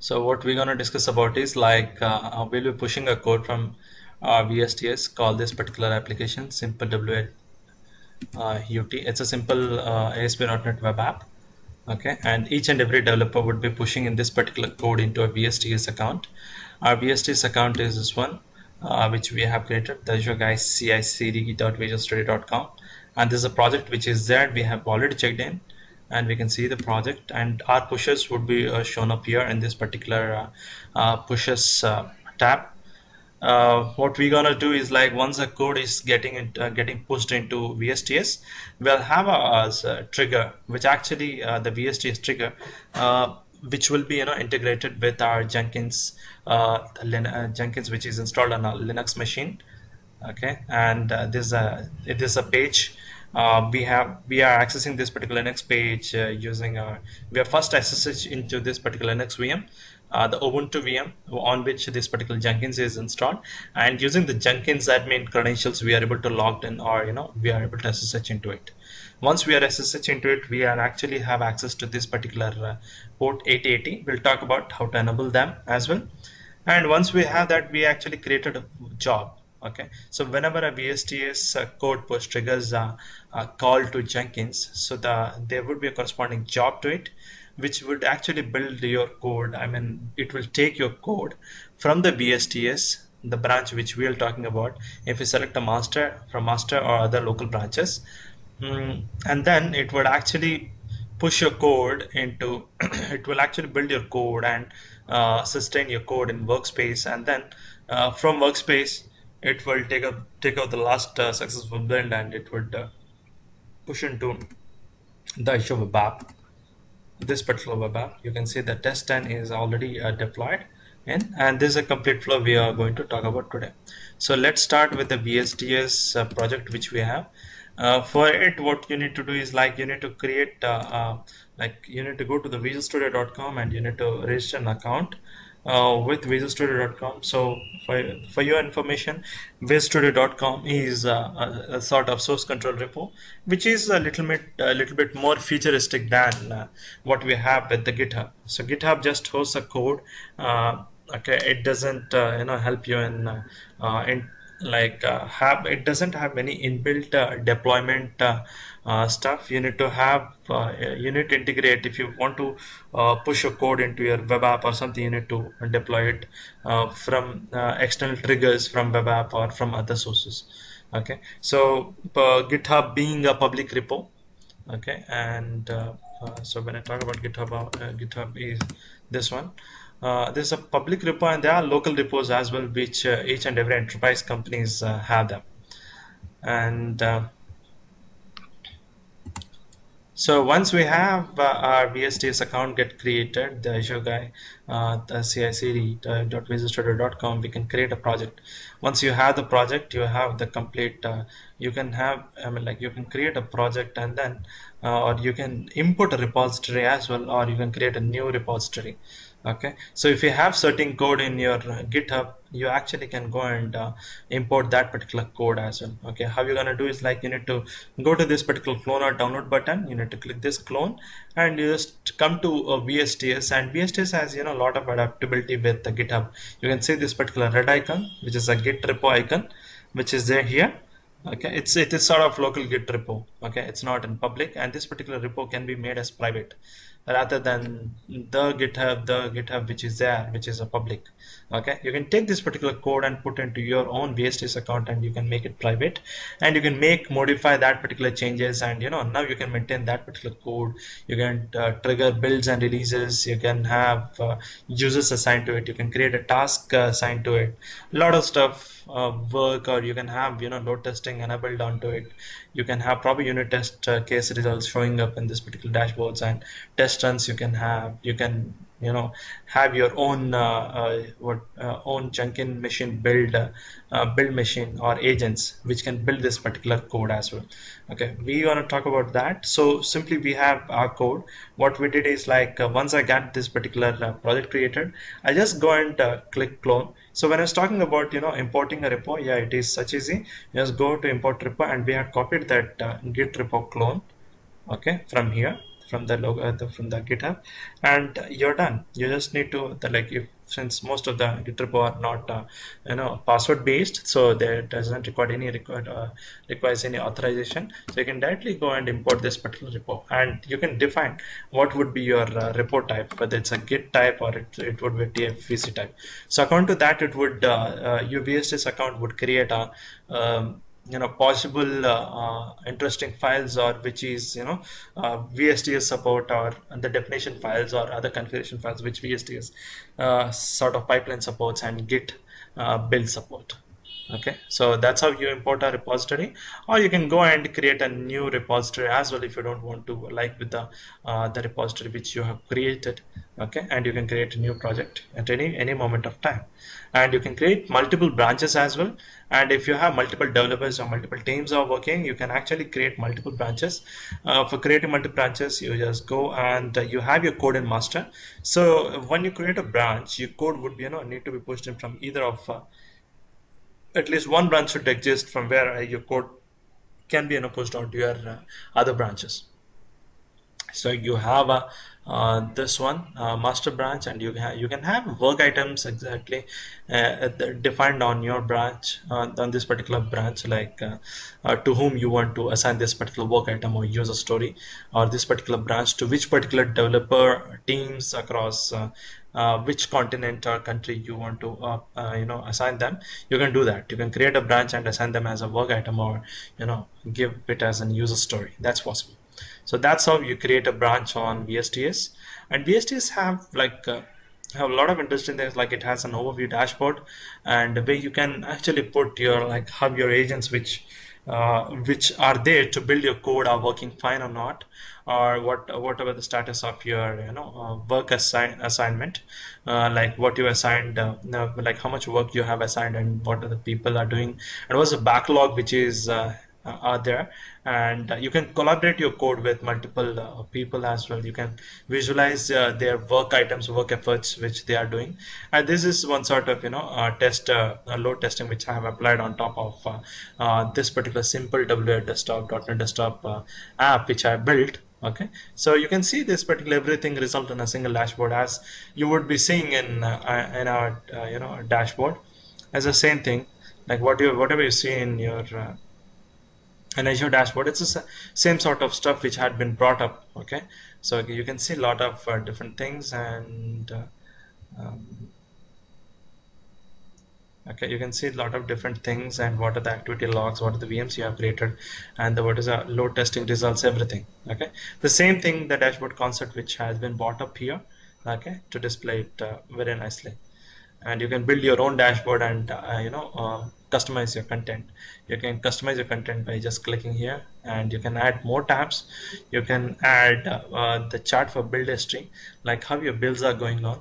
So what we're going to discuss about is like uh, we'll be pushing a code from uh, VSTS call this particular application simple WL uh, UT. It's a simple uh, ASP.NET web app. Okay, and each and every developer would be pushing in this particular code into a VSTS account. Our VSTS account is this one, uh, which we have created, the Azure guys cicd.visualstudio.com, and this is a project which is there. We have already checked in and we can see the project. And our pushes would be uh, shown up here in this particular uh, uh pushes uh, tab. Uh, what we're gonna do is like once the code is getting uh, getting pushed into VSTS, we'll have a, a trigger, which actually uh, the VSTS trigger, which will be you know integrated with our Jenkins Jenkins, which is installed on a Linux machine. Okay, and this uh, it is a page uh, we have we are accessing this particular Linux page uh, using our we are first SSH into this particular Linux VM uh, the Ubuntu VM on which this particular Jenkins is installed. And using the Jenkins admin credentials we are able to log in or you know we are able to SSH into it. Once we are SSH into it we are actually have access to this particular uh, port 8080 we'll talk about how to enable them as well. And once we have that we actually created a job okay. So whenever a VSTS uh, code push triggers a, a, call to Jenkins so the there would be a corresponding job to it which would actually build your code. I mean it will take your code from the VSTS the branch which we are talking about. If you select a master from master or other local branches mm, and then it would actually push your code into it will actually build your code and uh, sustain your code in workspace. And then uh, from workspace it will take up take out the last uh, successful blend and it would uh, push into the Azure web app this particular web app you can see the test 10 is already uh, deployed in and this is a complete flow we are going to talk about today. So let's start with the VSTS uh, project which we have. Uh, for it what you need to do is like you need to create uh, like you need to go to the visualstudio.com and you need to register an account uh, with visualstudio.com so for, for your information visualstudio.com is a, a, a, sort of source control repo which is a little bit a little bit more futuristic than uh, what we have with the github. So github just hosts a code uh, okay it doesn't uh, you know help you in uh, uh, in like have it doesn't have any inbuilt deployment uh, stuff you need to have uh, you need to integrate. If you want to uh, push a code into your web app or something you need to deploy it uh, from uh, external triggers from web app or from other sources. Okay? So github being a public repo okay? And so when I talk about GitHub GitHub is this one. Uh, there's a public repo and there are local repos as well which uh, each and every enterprise companies uh, have them. And so once we have uh, our VSTS account get created, the Azure guy, uh, the cicd.visualstudio.com, we can create a project. Once you have the project, you have the complete, uh, you can have, I mean like you can create a project and then, uh, or you can import a repository as well, or you can create a new repository okay so if you have certain code in your github you actually can go and uh, import that particular code as well okay? How you're gonna do is like you need to go to this particular clone or download button. You need to click this clone and you just come to a VSTS and VSTS has you know a lot of adaptability with the github. You can see this particular red icon which is a git repo icon which is there here okay? It's it is sort of local git repo okay? It's not in public. And this particular repo can be made as private rather than the github the github which is there which is a public. Okay? You can take this particular code and put into your own VSTS account and you can make it private. And you can make modify that particular changes and you know now you can maintain that particular code. You can uh, trigger builds and releases. You can have uh, users assigned to it. You can create a task uh, assigned to it. A lot of stuff uh, work or you can have you know load testing enabled onto it you can have probably unit test uh, case results showing up in this particular dashboards and test runs you can have you can you know have your own uh, uh, what uh, own Jenkins machine build uh, build machine or agents which can build this particular code as well. Okay we want to talk about that. So simply we have our code. What we did is like uh, once I got this particular uh, project created I just go and click clone. So when I was talking about you know importing a repo yeah it is such easy. Just go to import repo and we have copied that git repo clone okay from here from the logo uh, the, from the GitHub, and you're done. You just need to the, like if since most of the Git repo are not uh, you know password based, so there doesn't require any required uh, requires any authorization. So you can directly go and import this particular repo, and you can define what would be your uh, repo type, whether it's a Git type or it, it would be TFVC type. So according to that, it would uh, uh, your VSTS account would create a um, you know possible uh, uh, interesting files or which is you know uh, VSTS support or the definition files or other configuration files which VSTS uh, sort of pipeline supports and Git uh, build support. Okay? So that's how you import a repository. Or you can go and create a new repository as well if you don't want to like with the uh, the repository which you have created okay? And you can create a new project at any any moment of time. And you can create multiple branches as well. And if you have multiple developers or multiple teams are working you can actually create multiple branches. Uh, for creating multiple branches you just go and uh, you have your code in master. So when you create a branch your code would be you know need to be pushed in from either of uh, at least one branch should exist from where uh, your code can be you know, pushed out to your uh, other branches so you have a uh, this one uh, master branch and you can you can have work items exactly uh, defined on your branch uh, on this particular branch like uh, uh, to whom you want to assign this particular work item or user story or this particular branch to which particular developer teams across which continent or country you want to you know assign them. You can do that. You can create a branch and assign them as a work item or you know give it as a user story. That's possible so that's how you create a branch on VSTS. And VSTS have like uh, have a lot of interesting things like it has an overview dashboard and where you can actually put your like have your agents which uh, which are there to build your code are working fine or not or what whatever the status of your you know uh, work assign assignment uh, like what you assigned uh, like how much work you have assigned and what other people are doing and what's the backlog which is uh, are there and uh, you can collaborate your code with multiple uh, people as well. You can visualize uh, their work items work efforts which they are doing. And this is one sort of you know uh, test uh, load testing which I have applied on top of uh, this particular simple WA desktop .NET desktop app which I built okay? So you can see this particular everything result in a single dashboard as you would be seeing in in our you know dashboard. As the same thing like what you whatever you see in your an Azure dashboard it's the same sort of stuff which had been brought up okay? So you can see a lot of uh, different things and uh, um, okay you can see a lot of different things and what are the activity logs what are the VMs you have created and the, what is the load testing results everything okay? The same thing the dashboard concept which has been brought up here okay to display it uh, very nicely. And you can build your own dashboard and uh, you know uh, customize your content. You can customize your content by just clicking here and you can add more tabs. You can add uh, the chart for build history like how your builds are going on.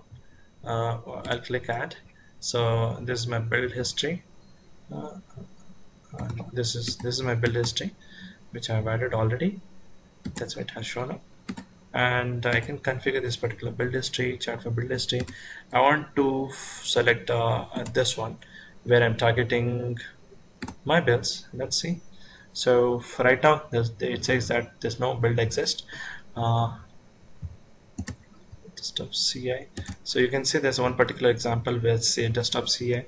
Uh, I'll click add. So this is my build history. Uh, this is this is my build history which I've added already. That's why it has shown up. And I can configure this particular build history chart for build history I want to select uh, this one where I'm targeting my builds let's see. So right now it says that there's no build exist. Uh, desktop CI so you can see there's one particular example where say desktop CI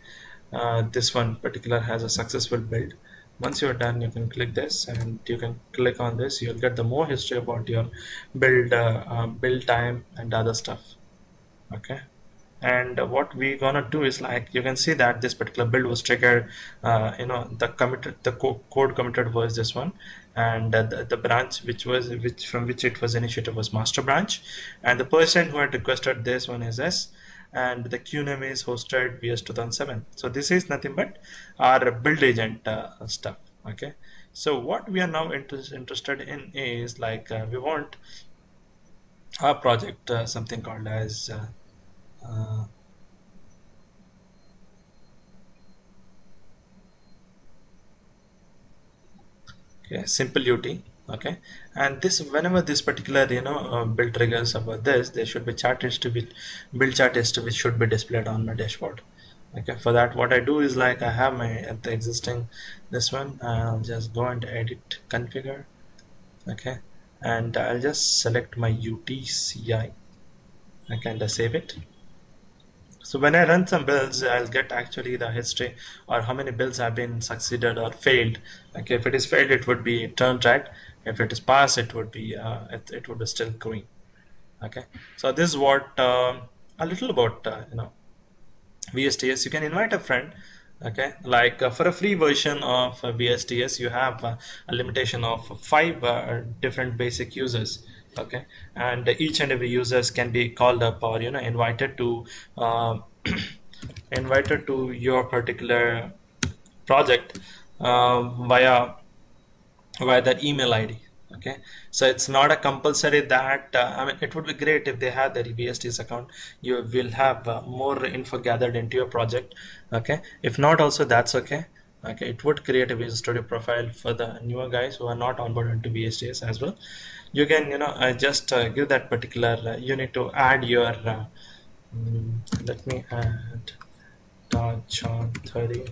uh, this one particular has a successful build. Once you're done you can click this and you can click on this. You'll get the more history about your build uh, uh, build time and other stuff. Okay and what we're gonna do is like you can see that this particular build was triggered uh, you know the committed the co code committed was this one. And uh, the, the, branch which was which from which it was initiated was master branch. And the person who had requested this one is s. And the queue name is hosted vs 2007 so this is nothing but our build agent uh, stuff okay? So what we are now inter interested in is like uh, we want our project uh, something called as uh, uh, okay simple ut okay? And this whenever this particular you know uh, build triggers about this there should be chart history with build chart history which should be displayed on my dashboard okay? For that what I do is like I have my the existing this one I'll just go and edit configure okay? And I'll just select my UTCI I can save it so when I run some builds I'll get actually the history or how many builds have been succeeded or failed. Okay if it is failed it would be turned red if it is passed it would be uh, it, it would be still green okay? So this is what uh, a little about uh, you know VSTS you can invite a friend okay? Like uh, for a free version of uh, VSTS you have uh, a limitation of five uh, different basic users okay. And each and every users can be called up or you know invited to uh, invited to your particular project uh, via via that email ID okay. So it's not a compulsory that uh, I mean it would be great if they have the VSTS account. You will have uh, more info gathered into your project. Okay. If not also that's okay. Okay. It would create a Visual Studio profile for the newer guys who are not onboarded into VSTS as well you can you know uh, just uh, give that particular uh, you need to add your uh, mm, let me add dot john 30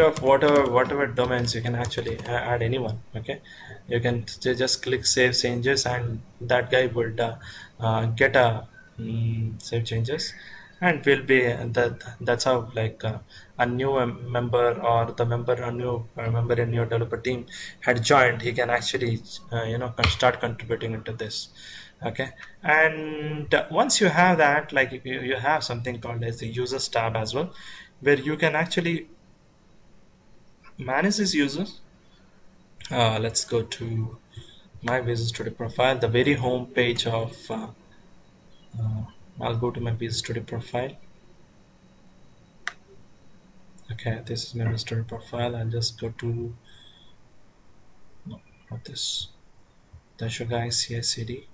of whatever whatever domains you can actually add anyone okay? You can just click save changes and that guy would uh, uh, get a um, save changes and will be that that's how like uh, a new member or the member a new member in your developer team had joined he can actually uh, you know start contributing into this. Okay? And once you have that like you, you have something called as the users tab as well where you can actually manage this users. Uh, let's go to my Visual Studio profile the very home page of uh, uh, I'll go to my Visual Studio profile. Okay this is my Visual Studio profile. I'll just go to no, not this. Sugar CI/CD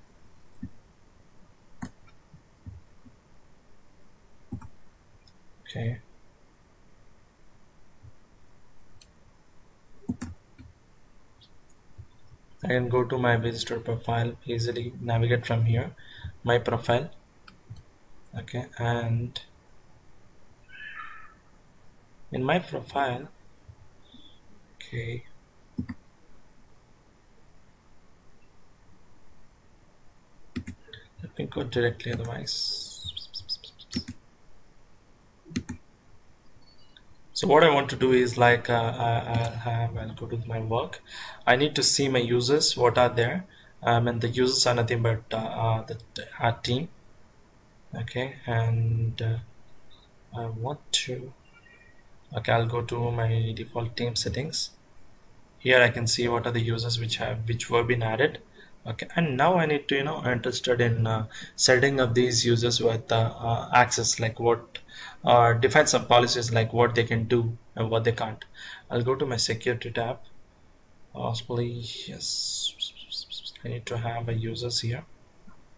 okay. I can go to my visitor profile easily navigate from here. My profile okay and in my profile okay. Let me go directly otherwise. So what I want to do is like uh, I, have I'll go to my work. I need to see my users what are there. Um, and the users are nothing but uh, uh the, our team okay and uh, I want to okay I'll go to my default team settings. Here I can see what are the users which have which were been added. Okay and now I need to you know interested in uh, setting up these users with uh, access like what uh, define some policies like what they can do and what they can't. I'll go to my security tab. Possibly yes I need to have a users here.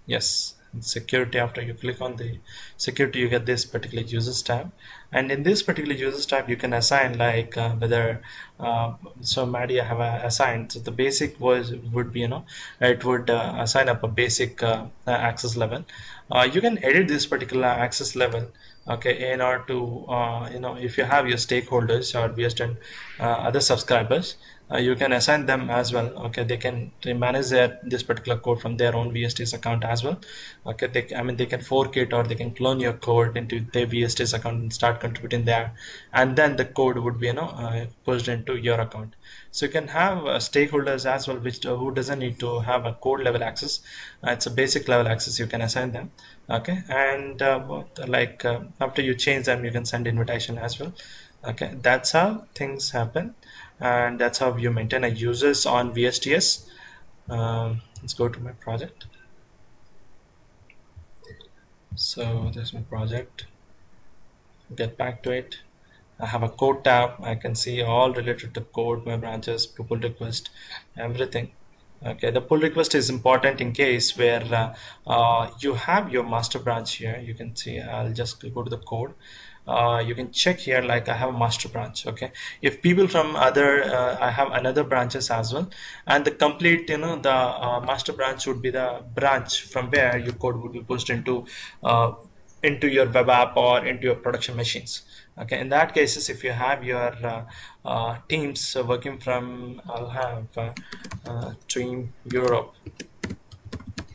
Yes security after you click on the security you get this particular users tab. And in this particular users tab you can assign like uh, whether uh, so Maddie I have assigned. So the basic was would be you know it would uh, assign up a basic uh, access level. Uh, you can edit this particular access level okay in order to uh, you know if you have your stakeholders or based on uh, other subscribers uh, you can assign them as well. Okay they can manage their this particular code from their own VSTS account as well. Okay they I mean they can fork it or they can clone your code into their VSTS account and start contributing there. And then the code would be you know uh, pushed into your account. So you can have uh, stakeholders as well which uh, who doesn't need to have a code level access. It's a basic level access. You can assign them. Okay and uh, like uh, after you change them you can send invitation as well. Okay that's how things happen and that's how you maintain a users on VSTS um, let's go to my project. So there's my project. Get back to it. I have a code tab. I can see all related to code my branches pull request everything. Okay the pull request is important in case where uh, uh, you have your master branch here. You can see I'll just go to the code uh, you can check here like I have a master branch okay? If people from other uh, I have another branches as well. And the complete you know the uh, master branch would be the branch from where your code would be pushed into uh, into your web app or into your production machines okay? In that cases if you have your uh, uh, teams working from I'll have team Europe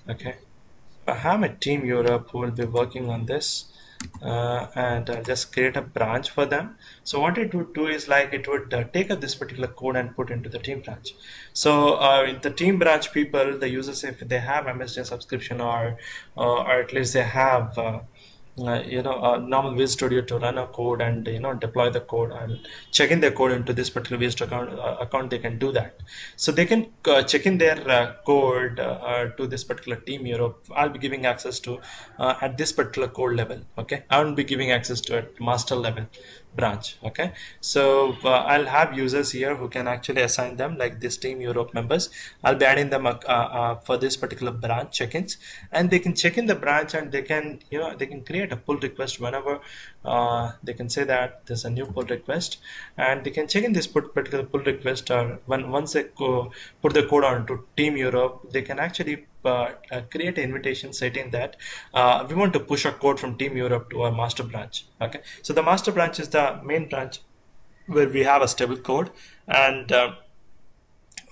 okay I have a team Europe who will be working on this uh, and uh, just create a branch for them. So what it would do is like it would uh, take up this particular code and put into the team branch. So uh, the team branch people the users if they have MSDN subscription or or at least they have uh, you know a normal Visual Studio to run a code and you know deploy the code and check in their code into this particular Visual account uh, account they can do that. So they can uh, check in their uh, code uh, to this particular team Europe. I'll be giving access to uh, at this particular code level okay? I won't be giving access to at master level branch okay? So uh, I'll have users here who can actually assign them like this team Europe members. I'll be adding them uh, uh, for this particular branch check-ins. And they can check in the branch and they can you know they can create a pull request whenever uh, they can say that there's a new pull request and they can check in this particular pull request or when once they put the code on to team Europe they can actually uh, uh, create an invitation stating that uh, we want to push a code from Team Europe to our master branch. Okay, so the master branch is the main branch where we have a stable code, and uh,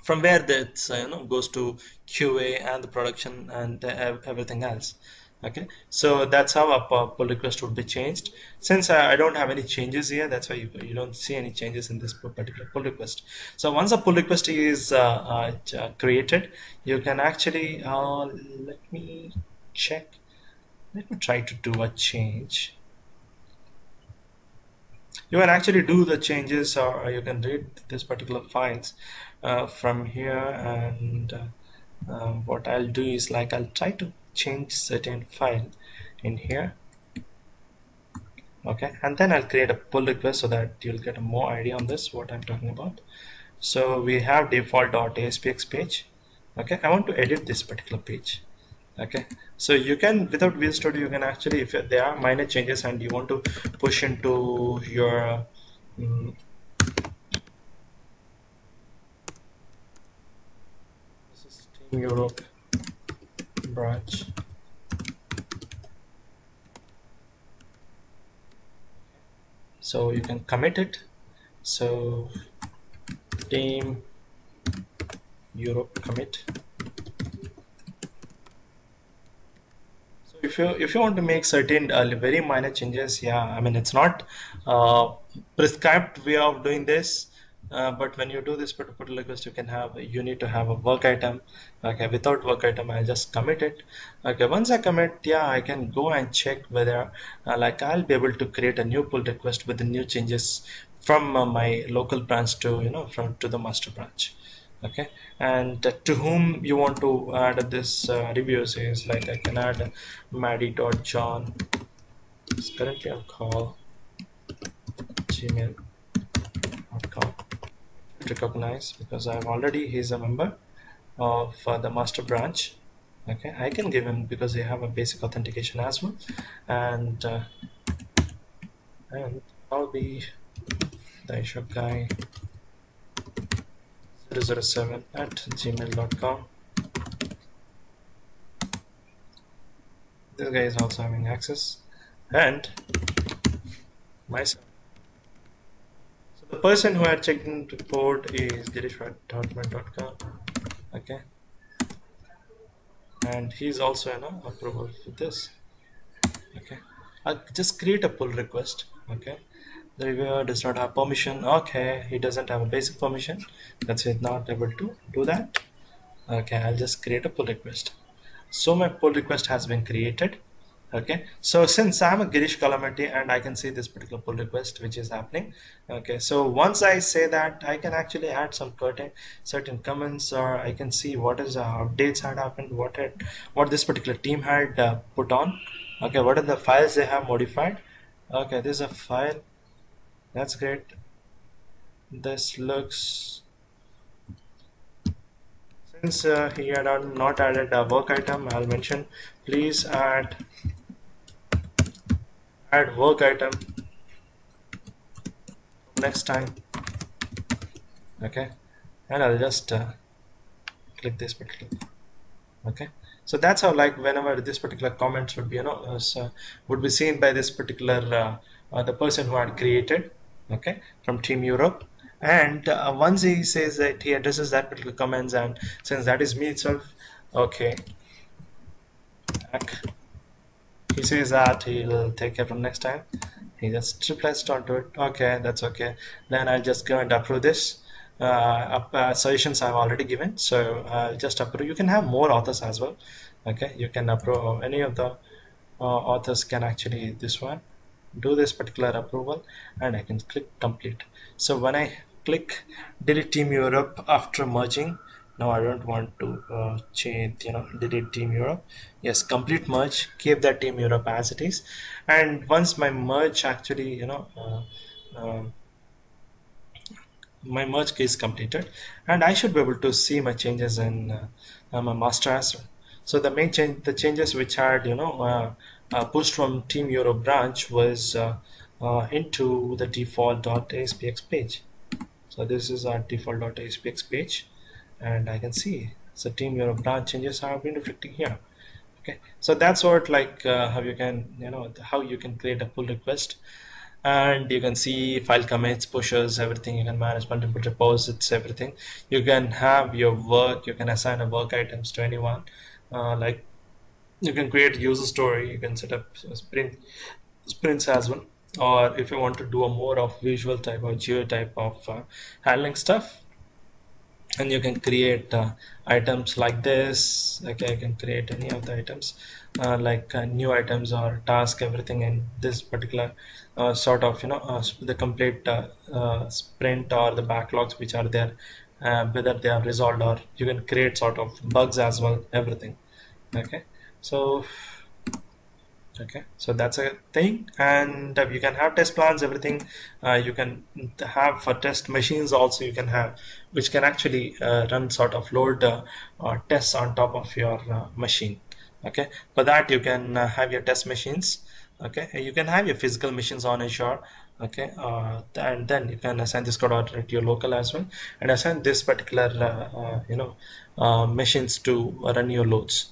from where that you know goes to QA and the production and everything else okay? So that's how a pull request would be changed. Since I don't have any changes here that's why you, you don't see any changes in this particular pull request. So once a pull request is uh, uh, uh, created you can actually uh, let me check. Let me try to do a change. You can actually do the changes or you can read this particular files uh, from here and uh, um, what I'll do is like I'll try to change certain file in here. Okay and then I'll create a pull request so that you'll get a more idea on this what I'm talking about. So we have default.aspx page. Okay I want to edit this particular page. Okay so you can without Visual Studio you can actually if there are minor changes and you want to push into your um, Europe branch so you can commit it. So team Europe commit. So if you if you want to make certain uh, very minor changes yeah I mean it's not uh, prescribed way of doing this uh, but when you do this particular request you can have you need to have a work item. Okay without work item I just commit it. Okay once I commit yeah I can go and check whether uh, like I'll be able to create a new pull request with the new changes from uh, my local branch to you know from to the master branch. Okay and to whom you want to add this uh, reviews is like I can add maddie.john it's currently on call. Gmail.com recognize because I've already he's a member of uh, the master branch. Okay I can give him because they have a basic authentication as well. And uh, and I'll be the shop guy. 007 at gmail.com this guy is also having access. And myself the person who had checked in report is girishwat.com okay. And he's also know approval for this. Okay. I'll just create a pull request. Okay. The reviewer does not have permission. Okay. He doesn't have a basic permission. That's it. Not able to do that. Okay. I'll just create a pull request. So my pull request has been created okay. So since I'm a Girish Calamity and I can see this particular pull request which is happening okay. So once I say that I can actually add some certain certain comments or I can see what is the updates had happened what had what this particular team had uh, put on okay. What are the files they have modified? Okay this is a file. That's great. This looks since uh, he had not added a work item I'll mention please add add work item next time. Okay? And I'll just uh, click this particular okay? So that's how like whenever this particular comments would be you know uh, would be seen by this particular uh, uh, the person who had created okay from team Europe. And uh, once he says that he addresses that particular comments and since that is me itself. Okay he says that he'll take care from next time. He just replies onto it. Okay that's okay. Then I'll just go and approve this. Uh, uh, suggestions I've already given so I'll just approve. You can have more authors as well. Okay you can approve any of the uh, authors can actually this one do this particular approval and I can click complete. So when I click delete team Europe after merging now I don't want to uh, change you know delete team Europe. Yes complete merge keep that team Europe as it is. And once my merge actually you know uh, uh, my merge is completed and I should be able to see my changes in uh, my master as well. So the main change the changes which had you know uh, uh, pushed from team Europe branch was into the default.aspx page. So this is our default.aspx page and I can see. So team Europe branch changes have been reflecting here. Okay. So that's what like uh, how you can you know how you can create a pull request. And you can see file commits pushes everything. You can manage multiple repositories everything. You can have your work you can assign a work items to anyone. Uh, like you can create user story. You can set up sprint sprints as well. Or if you want to do a more of visual type or geo type of uh, handling stuff and you can create uh, items like this. Okay I can create any of the items. Uh, like uh, new items or task everything in this particular uh, sort of you know uh, the complete uh, sprint or the backlogs which are there whether they are resolved or you can create sort of bugs as well everything. Okay? So okay. So that's a thing. And uh, you can have test plans everything. Uh, you can have for test machines also you can have which can actually uh, run sort of load uh, tests on top of your uh, machine. Okay. For that you can uh, have your test machines. Okay. You can have your physical machines on Azure okay. And then you can assign this code order to your local as well and assign this particular you know machines to run your loads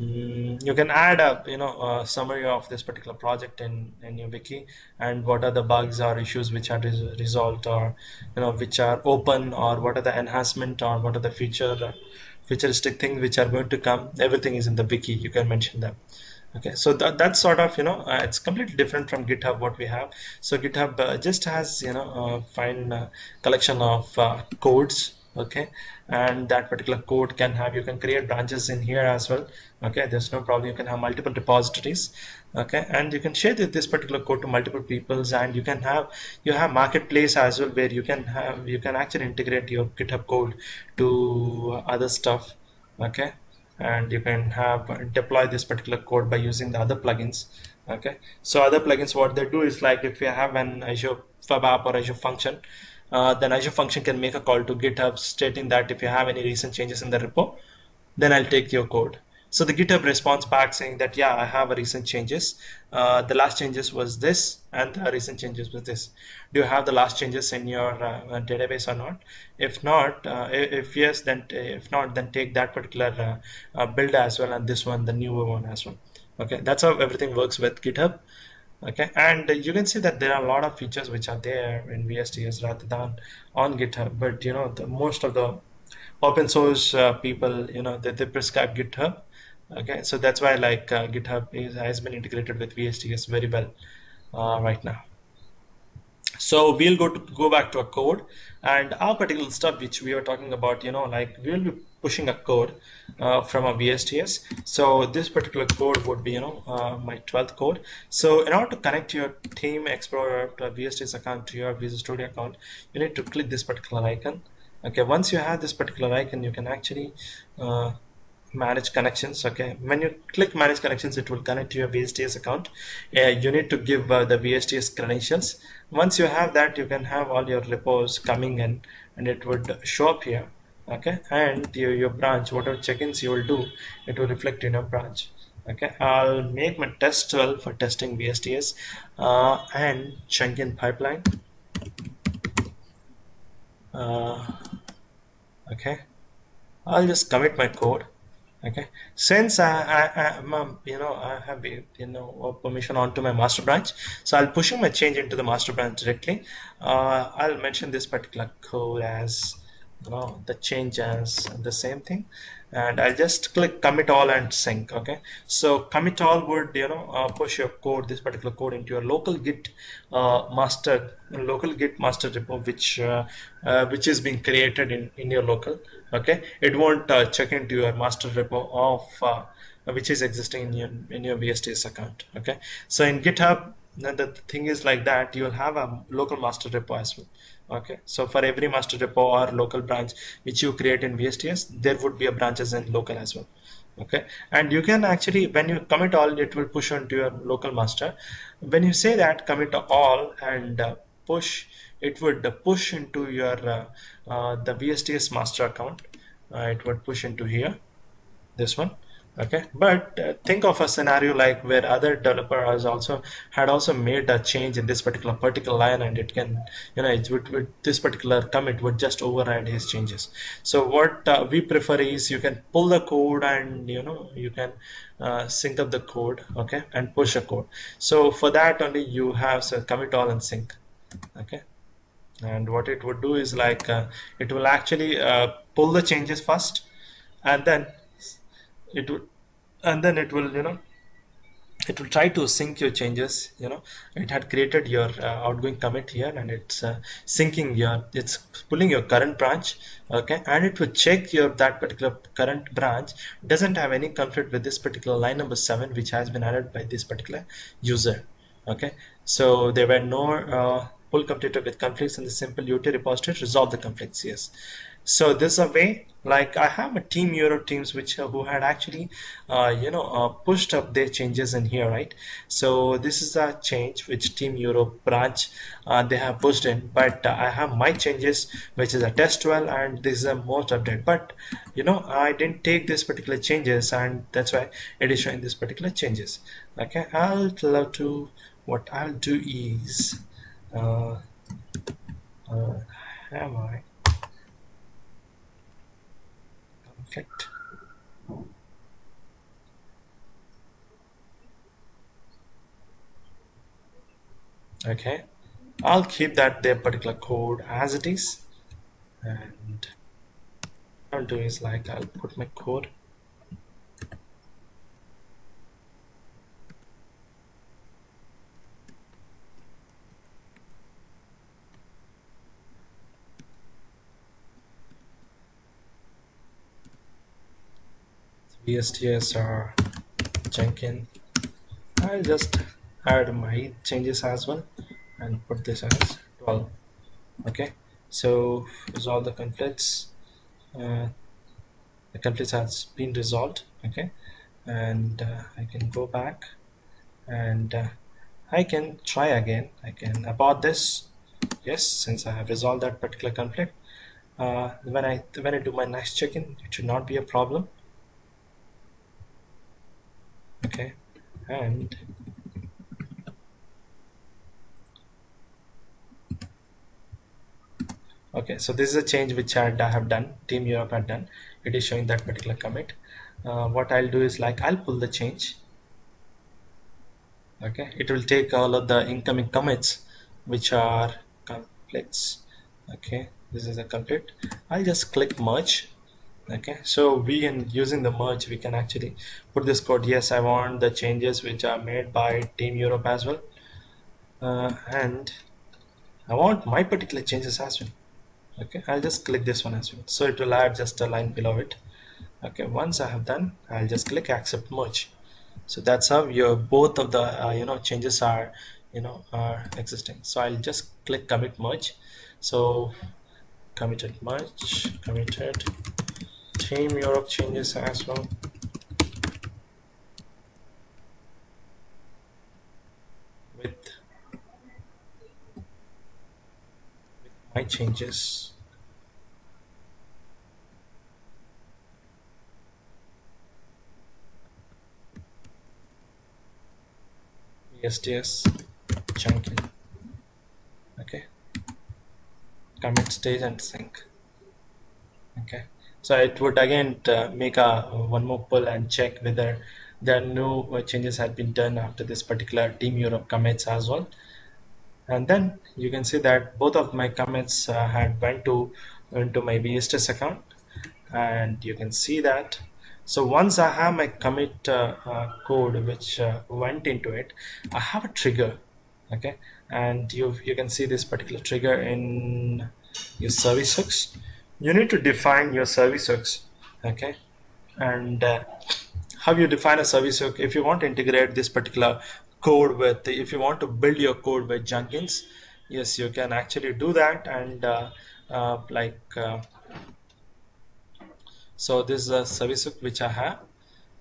you can add a you know a summary of this particular project in in your wiki and what are the bugs or issues which are res resolved or you know which are open or what are the enhancement or what are the feature uh, futuristic things which are going to come. Everything is in the wiki. You can mention them. Okay so that, that's sort of you know uh, it's completely different from github what we have. So github uh, just has you know uh, fine uh, collection of codes okay? And that particular code can have you can create branches in here as well. Okay? There's no problem. You can have multiple repositories. Okay? And you can share this particular code to multiple peoples and you can have you have marketplace as well where you can have you can actually integrate your github code to other stuff. Okay? And you can have deploy this particular code by using the other plugins. Okay? So other plugins what they do is like if you have an azure web app or azure function uh, then Azure Function can make a call to GitHub stating that if you have any recent changes in the repo, then I'll take your code. So the GitHub responds back saying that, yeah, I have a recent changes. Uh, the last changes was this and the recent changes was this. Do you have the last changes in your uh, database or not? If not, uh, if yes, then if not, then take that particular uh, build as well and this one, the newer one as well. Okay, that's how everything works with GitHub okay? And you can see that there are a lot of features which are there in VSTS rather than on GitHub. But you know the most of the open source uh, people you know they, they prescribe GitHub. Okay? So that's why like uh, GitHub is, has been integrated with VSTS very well uh, right now. So we'll go to go back to a code. And our particular stuff which we are talking about you know like we'll be pushing a code uh, from a VSTS. So this particular code would be, you know, uh, my 12th code. So in order to connect your Team Explorer to a VSTS account to your Visual Studio account, you need to click this particular icon. Okay, once you have this particular icon, you can actually uh, manage connections okay when you click manage connections it will connect to your VSTS account uh, you need to give uh, the VSTS credentials once you have that you can have all your repos coming in and it would show up here okay? And your, your branch whatever check-ins you will do it will reflect in your branch. Okay? I'll make my test 12 for testing VSTS uh, and Jenkins pipeline. Uh, okay? I'll just commit my code. Okay? Since I, I, I you know I have you know permission onto my master branch so I'll pushing my change into the master branch directly. Uh, I'll mention this particular code as know the changes the same thing. And I'll just click commit all and sync okay? So commit all would you know uh, push your code this particular code into your local git uh, master local git master repo which uh, uh which is being created in in your local okay? It won't uh, check into your master repo of uh, which is existing in your in your VSTS account okay? So in github the thing is like that you will have a local master repo as well okay. So for every master repo or local branch which you create in VSTS there would be a branches in local as well. Okay. And you can actually when you commit all it will push onto your local master. When you say that commit all and uh, push it would push into your uh, uh, the VSTS master account. Uh, it would push into here this one okay. But uh, think of a scenario like where other developer has also had also made a change in this particular particular line and it can you know it would, would this particular commit would just override his changes. So what uh, we prefer is you can pull the code and you know you can uh, sync up the code okay and push a code. So for that only you have so commit all and sync okay. And what it would do is like uh, it will actually uh, pull the changes first and then it would and then it will you know it will try to sync your changes you know. It had created your uh, outgoing commit here and it's uh, syncing your it's pulling your current branch okay? And it will check your that particular current branch doesn't have any conflict with this particular line number seven which has been added by this particular user okay? So there were no uh, pull completed with conflicts in the simple ut repository resolve the conflicts yes. So this is a way like I have a team Euro teams which uh, who had actually uh, you know uh, pushed up their changes in here right? So this is a change which team Euro branch uh, they have pushed in but uh, I have my changes which is a test well and this is a most update but you know I didn't take this particular changes and that's why it is showing this particular changes. Okay I'll love to what I'll do is uh, uh, am I? Conflict. Okay. I'll keep that their particular code as it is. And what I'll do is like I'll put my code VSTS or Jenkins. I'll just add my changes as well and put this as 12 okay? So resolve the conflicts uh, the conflicts has been resolved. Okay? And uh, I can go back and uh, I can try again. I can abort this. Yes since I have resolved that particular conflict. Uh, when I when I do my next check-in it should not be a problem okay. And okay so this is a change which I have done team Europe had done. It is showing that particular commit. Uh, what I'll do is like I'll pull the change. Okay it will take all of the incoming commits which are conflicts okay this is a complete. I'll just click merge okay so we in using the merge we can actually put this code. Yes I want the changes which are made by team Europe as well. Uh, and I want my particular changes as well. Okay I'll just click this one as well. So it will add just a line below it. Okay once I have done I'll just click accept merge. So that's how your both of the uh, you know changes are you know are existing. So I'll just click commit merge. So committed merge committed Team Europe changes as well. With, with my changes. STS chunking. Okay. Commit stage and sync. Okay so it would again uh, make a one more pull and check whether there are no changes had been done after this particular team Europe commits as well. And then you can see that both of my commits uh, had went to into my VSTS account. And you can see that. So once I have my commit uh, uh, code which uh, went into it I have a trigger okay? And you you can see this particular trigger in your service hooks you need to define your service hooks okay? And uh, how you define a service hook if you want to integrate this particular code with if you want to build your code with Jenkins yes you can actually do that. And uh, uh, like uh, so this is a service hook which I have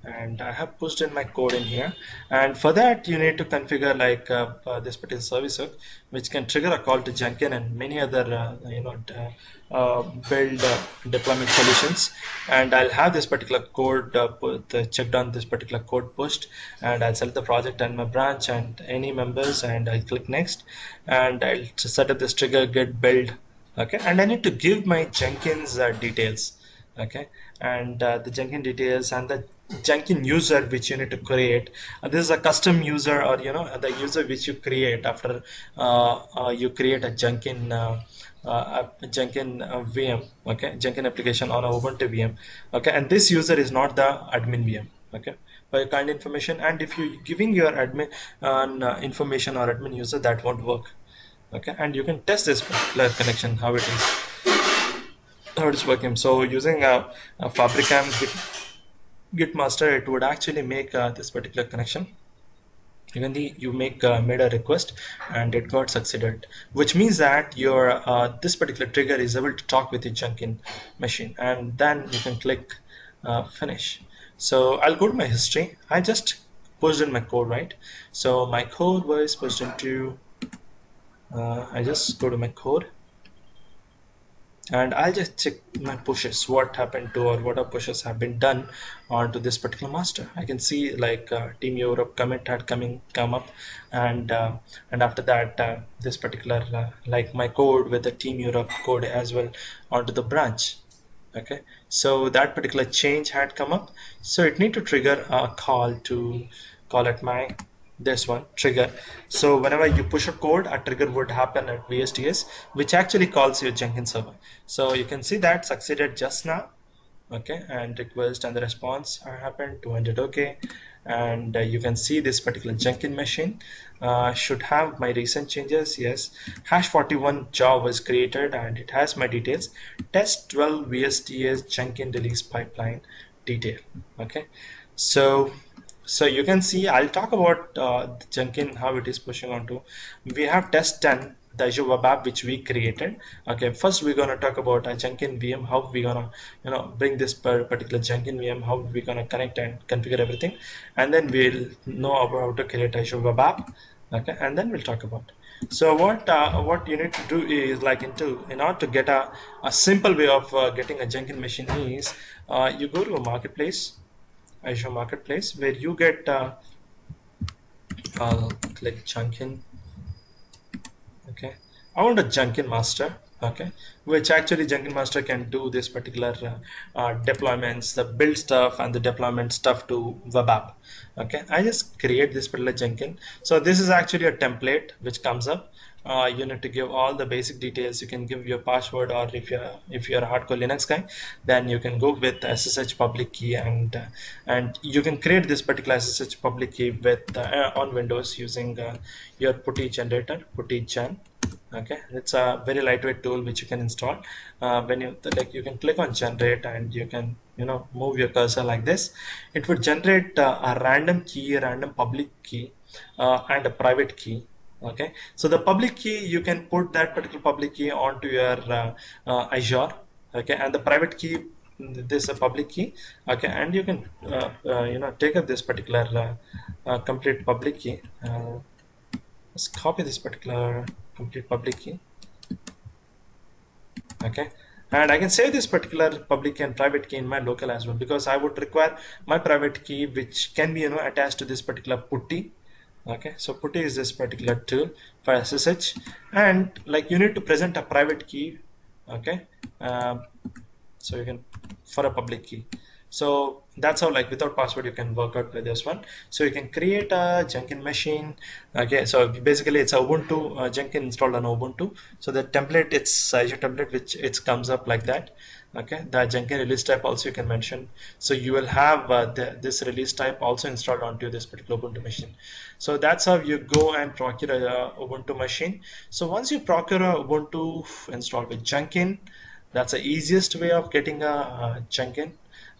and I have pushed in my code in here. And for that you need to configure like uh, uh, this particular service hook which can trigger a call to Jenkins and many other uh, you know uh, uh, build uh, deployment solutions. And I'll have this particular code put, checked on this particular code pushed. And I'll select the project and my branch and any members and I'll click next. And I'll set up this trigger get build. Okay? And I need to give my Jenkins details. Okay? And the Jenkins details and the Jenkins user which you need to create. Uh, this is a custom user or you know the user which you create after uh, uh, you create a Jenkins uh, uh, Jenkins uh, VM, okay, Jenkins application on a Ubuntu VM, okay, and this user is not the admin VM, okay, by kind information. And if you giving your admin information or admin user, that won't work, okay, and you can test this particular connection how it is how it is working. So using a, a Fabrikam git master it would actually make uh, this particular connection. Even the you make uh, made a request and it got succeeded which means that your uh, this particular trigger is able to talk with the Jenkins machine and then you can click uh, finish. So I'll go to my history. I just pushed in my code right? So my code was pushed into uh, I just go to my code and I'll just check my pushes. What happened to or what are pushes have been done onto this particular master? I can see like uh, team Europe commit had coming come up. And uh, and after that uh, this particular uh, like my code with the team Europe code as well onto the branch. Okay? So that particular change had come up. So it need to trigger a call to call at my this one trigger. So whenever you push a code a trigger would happen at VSTS which actually calls your Jenkins server. So you can see that succeeded just now okay? And request and the response happened 200 okay? And uh, you can see this particular Jenkins machine uh, should have my recent changes yes. Hash 41 job was created and it has my details. Test 12 VSTS Jenkins release pipeline detail okay? So so you can see I'll talk about uh, Jenkins how it is pushing onto. We have test 10 the Azure web app which we created. Okay first we're gonna talk about a Jenkins VM how we gonna you know bring this particular Jenkins VM how we gonna connect and configure everything. And then we'll know about how to create Azure web app. Okay and then we'll talk about so what uh, what you need to do is like into in order to get a, a simple way of uh, getting a Jenkins machine is uh, you go to a marketplace Azure Marketplace where you get uh, I'll click Jenkins okay. I want a Jenkins master okay which actually Jenkins master can do this particular uh, uh, deployments the build stuff and the deployment stuff to web app okay. I just create this particular Jenkins so this is actually a template which comes up uh, you need to give all the basic details. You can give your password or if you're if you're a hardcore linux guy then you can go with ssh public key and uh, and you can create this particular ssh public key with uh, on windows using uh, your putty generator putty gen. Okay? It's a very lightweight tool which you can install. Uh, when you like you can click on generate and you can you know move your cursor like this. It would generate a random key a random public key and a private key okay. So the public key you can put that particular public key onto your uh, uh, Azure. Okay. And the private key this is a public key. Okay. And you can uh, uh you know take up this particular uh, uh, complete public key. Let's copy this particular complete public key. Okay. And I can save this particular public and private key in my local as well because I would require my private key which can be you know attached to this particular putty okay so putty is this particular tool for SSH and like you need to present a private key okay? Uh, so you can for a public key. So that's how like without password you can work out with this one. So you can create a jenkins machine okay? So basically it's a ubuntu uh, jenkins installed on ubuntu. So the template it's azure template which it comes up like that okay? The jenkins release type also you can mention. So you will have uh, the, this release type also installed onto this particular ubuntu machine so that's how you go and procure a ubuntu machine. So once you procure a ubuntu installed with jenkins that's the easiest way of getting a, jenkins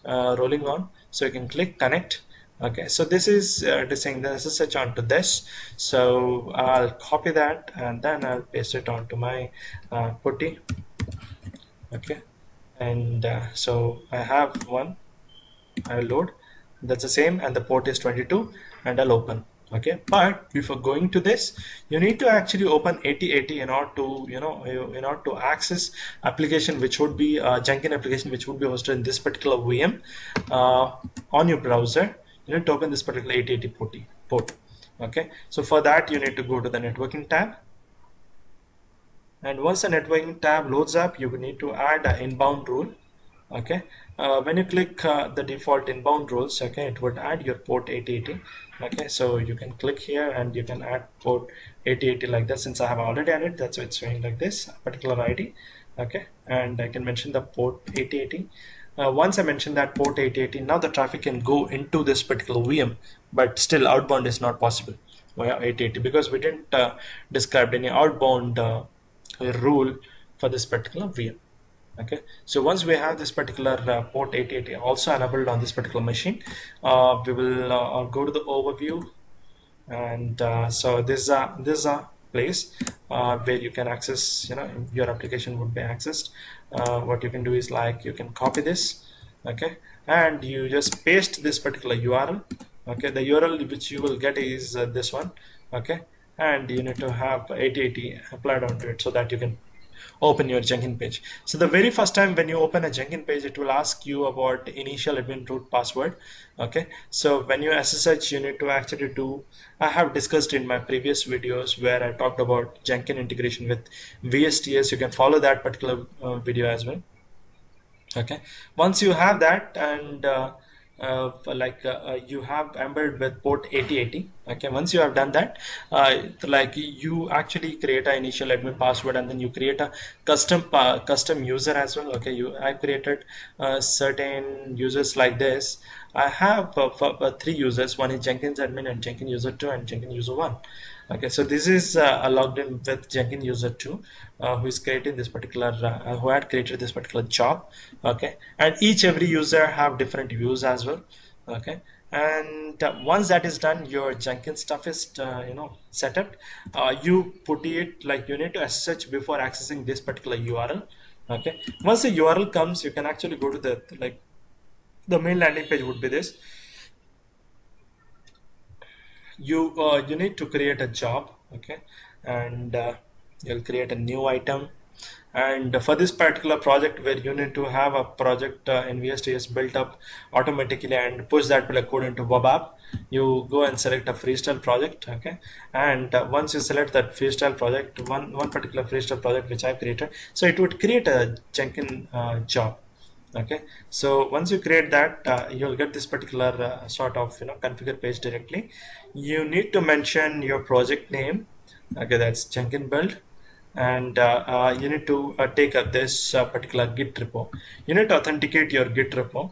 uh, rolling on. So you can click connect. Okay so this is uh, saying the SSH onto this. So I'll copy that and then I'll paste it onto my uh, putty okay and uh, so I have one. I'll load. That's the same and the port is 22 and I'll open okay but before going to this you need to actually open 8080 in order to you know in order to access application which would be a Jenkins application which would be hosted in this particular VM uh, on your browser. You need to open this particular 8080 port, okay so for that you need to go to the networking tab. And once the networking tab loads up you need to add an inbound rule okay. Uh, when you click uh, the default inbound rules okay it would add your port 8080 okay so you can click here and you can add port 8080 like this since I have already added that's why it's showing like this particular ID okay and I can mention the port 8080 uh, once I mention that port 8080 now the traffic can go into this particular VM but still outbound is not possible via 8080 because we didn't uh, describe any outbound uh, rule for this particular VM okay. So once we have this particular uh, port 880 also enabled on this particular machine uh, we will uh, go to the overview. And uh, so this is a this is a place uh, where you can access you know your application would be accessed. Uh, what you can do is like you can copy this. Okay. And you just paste this particular URL okay. The URL which you will get is this one. Okay. And you need to have 8080 applied onto it so that you can open your Jenkins page. So the very first time when you open a Jenkins page, it will ask you about initial admin root password. Okay, so when you SSH, you need to actually do, I have discussed in my previous videos where I talked about Jenkins integration with VSTS. You can follow that particular uh, video as well. Okay, once you have that and uh, uh, like uh, uh, you have embedded with port 8080 okay once you have done that uh, like you actually create an initial admin password and then you create a custom custom user as well. Okay you I created uh, certain users like this. I have uh, three users. One is Jenkins admin and Jenkins user 2 and Jenkins user 1 okay so this is uh, logged in with Jenkins user 2 uh, who is creating this particular uh, who had created this particular job okay? And each every user have different views as well okay? And uh, once that is done your Jenkins stuff is uh, you know set up. Uh, you put it like you need to SSH before accessing this particular URL okay? Once the URL comes you can actually go to the like the main landing page would be this you uh, you need to create a job okay? And uh, you'll create a new item. And for this particular project where you need to have a project uh, in VSTS built up automatically and push that code into web app you go and select a freestyle project okay? And uh, once you select that freestyle project one one particular freestyle project which I've created so it would create a Jenkins uh, job okay. So once you create that uh, you'll get this particular uh, sort of you know configure page directly. You need to mention your project name. Okay that's Jenkins build and uh, uh you need to uh, take up this uh, particular git repo. You need to authenticate your git repo.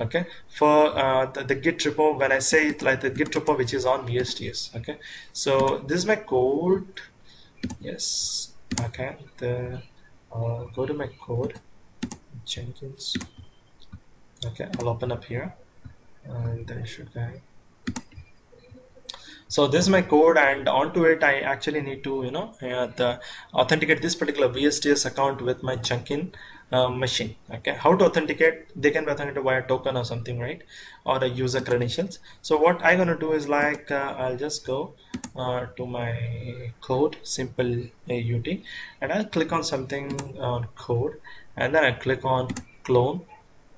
Okay. For the, the, git repo when I say it like the git repo which is on VSTS okay. So this is my code. Yes. Okay. The go to my code Jenkins okay I'll open up here. And then should I so this is my code and onto it I actually need to you know uh, the authenticate this particular VSTS account with my Jenkins uh, machine. Okay how to authenticate? They can be authenticated via token or something right? Or the user credentials. So what I'm gonna do is like uh, I'll just go uh, to my code simple AUT and I'll click on something on code and then I click on clone.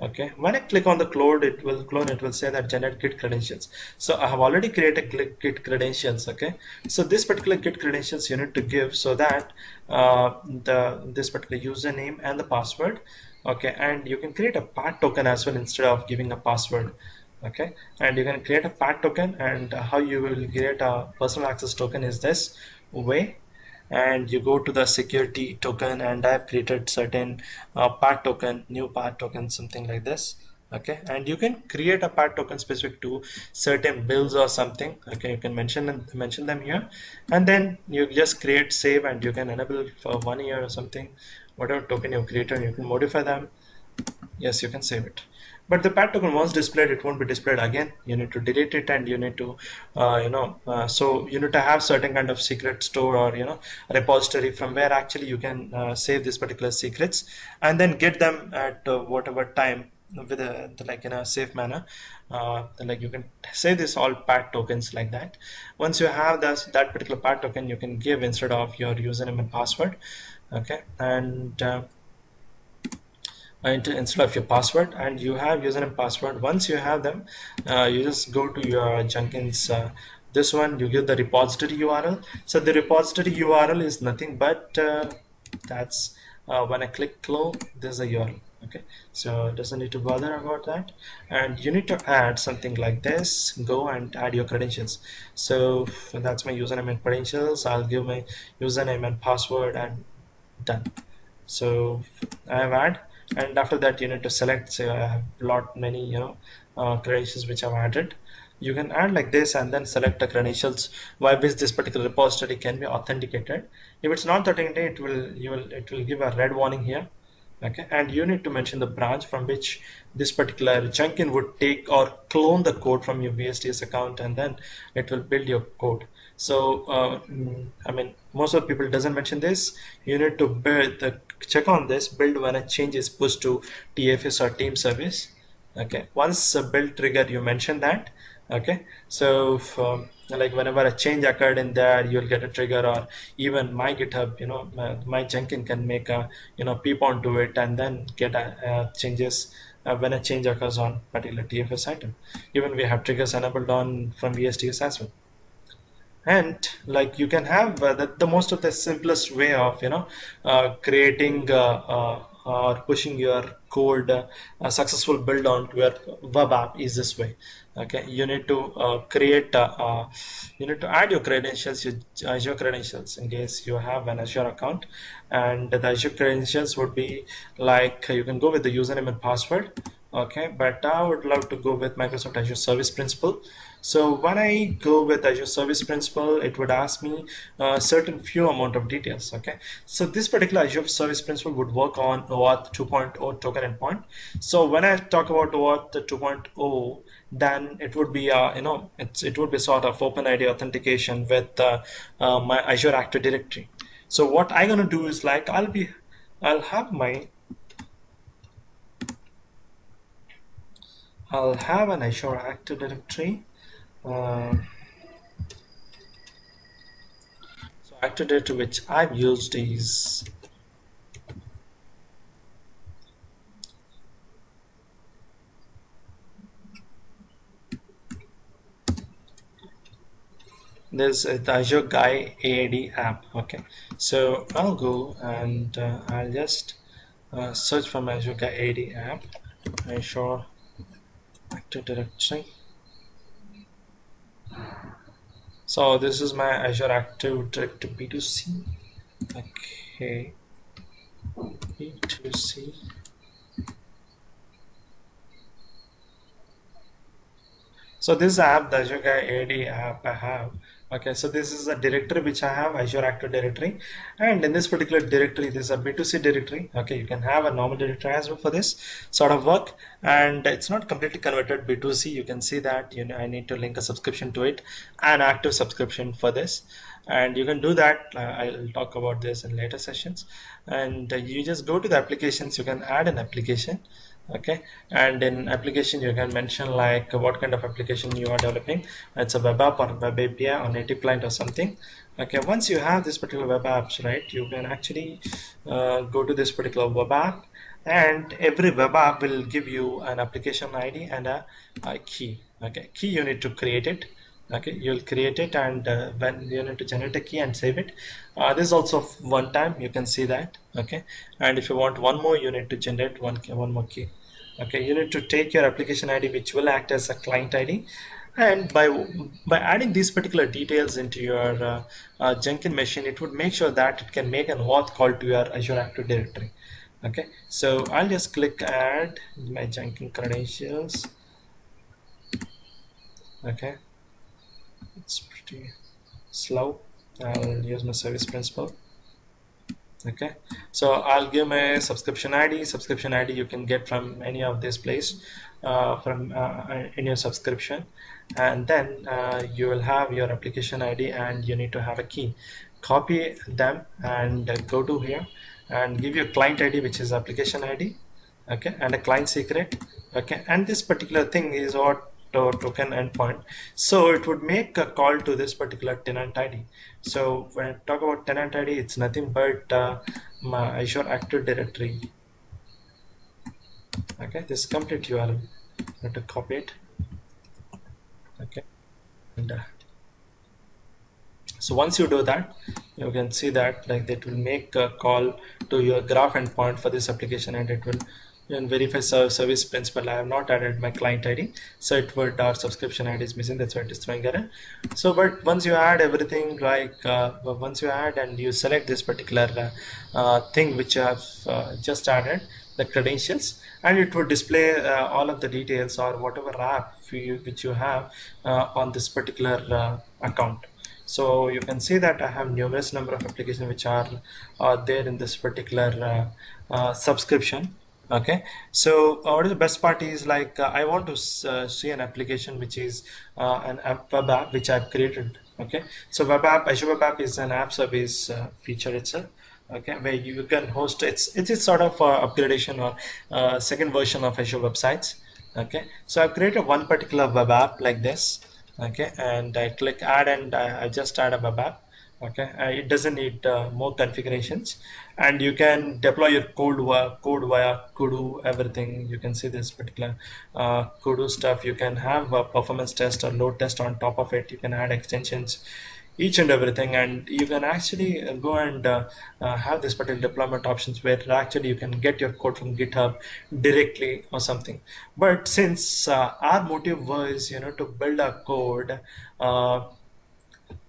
Okay. When I click on the clone it will clone it will say that generate git credentials. So I have already created git credentials. Okay. So this particular git credentials you need to give so that uh, the this particular username and the password. Okay. And you can create a PAT token as well instead of giving a password. Okay. And you can create a PAT token and how you will create a personal access token is this way and you go to the security token and I've created certain uh, PAT token new PAT token something like this okay? And you can create a PAT token specific to certain bills or something okay? You can mention and mention them here. And then you just create save and you can enable for one year or something. Whatever token you created you can modify them. Yes you can save it but the PAT token once displayed it won't be displayed again. You need to delete it and you need to uh, you know uh, so you need to have certain kind of secret store or you know repository from where actually you can uh, save these particular secrets and then get them at uh, whatever time with a like in a safe manner. Uh, like you can say this all PAT tokens like that. Once you have this that particular PAT token you can give instead of your username and password. Okay? And uh, instead of your password and you have username password. Once you have them uh, you just go to your Jenkins uh, this one you give the repository URL. So the repository URL is nothing but uh, that's uh, when I click clone there's a URL okay? So doesn't need to bother about that. And you need to add something like this. Go and add your credentials. So that's my username and credentials. I'll give my username and password and done. So I have add and after that you need to select say I have a lot many you know uh, credentials which I've added. You can add like this and then select the credentials by which this particular repository can be authenticated. If it's not authenticated it will you will it will give a red warning here okay? And you need to mention the branch from which this particular Jenkins would take or clone the code from your VSTS account and then it will build your code. So uh, I mean most of people doesn't mention this. You need to build the check on this build when a change is pushed to TFS or team service. Okay once a build trigger you mention that. Okay so um, like whenever a change occurred in there you'll get a trigger or even my github you know my, my jenkins can make a you know peep onto it and then get a, a changes uh, when a change occurs on particular tfs item. Even we have triggers enabled on from vsts as well and like you can have uh, the, the most of the simplest way of you know uh, creating uh, uh, or pushing your code uh, a successful build onto your web app is this way. Okay you need to uh, create you need to add your credentials your azure credentials in case you have an azure account. And the azure credentials would be like you can go with the username and password. Okay but i would love to go with microsoft azure service principal so when I go with Azure Service Principal, it would ask me a certain few amount of details. Okay, so this particular Azure Service Principal would work on OAuth 2.0 token endpoint. So when I talk about OAuth 2.0, then it would be uh, you know it's, it would be sort of OpenID authentication with uh, uh, my Azure Active Directory. So what I'm gonna do is like I'll be I'll have my I'll have an Azure Active Directory uh, so active directory which I've used is there's the Azure Guy AAD app. Okay. So I'll go and uh, I'll just uh, search for my Azure Guy AAD app. Azure Active Directory so this is my Azure Active Directory B2C okay. B2C so this app the Azure AD app I have okay so this is a directory which I have Azure Active Directory. And in this particular directory this is a B2C directory. Okay you can have a normal directory as well for this sort of work. And it's not completely converted B2C you can see that you know I need to link a subscription to it an active subscription for this. And you can do that. Uh, I'll talk about this in later sessions. And uh, you just go to the applications. You can add an application okay? And in application you can mention like what kind of application you are developing. It's a web app or web API or native client or something. Okay once you have this particular web apps right you can actually uh, go to this particular web app and every web app will give you an application ID and a, a key. Okay key you need to create it. Okay you'll create it and uh, when you need to generate a key and save it. Uh, this is also one time you can see that. Okay? And if you want one more you need to generate one one more key okay you need to take your application id which will act as a client id and by by adding these particular details into your uh, uh, Jenkins machine it would make sure that it can make an auth call to your Azure Active Directory. Okay so I'll just click add my Jenkins credentials. Okay it's pretty slow. I'll use my service principal okay. So I'll give my subscription ID subscription ID you can get from any of this place uh, from uh, in your subscription. And then uh, you will have your application ID and you need to have a key. Copy them and go to here and give your client ID which is application ID okay. And a client secret. Okay. And this particular thing is what token endpoint. So it would make a call to this particular tenant ID so when I talk about tenant ID it's nothing but uh, my Azure Active Directory. Okay this complete URL let to copy it. Okay and uh, so once you do that you can see that like that will make a call to your graph endpoint for this application and it will and verify service principal I have not added my client ID so it would our subscription ID is missing. That's why it is throwing error so but once you add everything like uh, once you add and you select this particular uh, uh, thing which you have uh, just added the credentials and it would display uh, all of the details or whatever app you, which you have uh, on this particular account. So you can see that I have numerous number of applications which are there in this particular subscription okay. So uh, what is the best part is like uh, I want to uh, see an application which is uh, an app web app which I've created. Okay. So web app Azure web app is an app service uh, feature itself. Okay. Where you can host it's it's sort of a upgradation or second version of Azure websites. Okay. So I've created one particular web app like this. Okay. And I click add and I, I just add a web app. Okay. Uh, it doesn't need uh, more configurations and you can deploy your code via, code via kudu everything. You can see this particular uh, kudu stuff. You can have a performance test or load test on top of it. You can add extensions each and everything. And you can actually uh, go and uh, uh, have this particular deployment options where actually you can get your code from github directly or something. But since uh, our motive was you know to build a code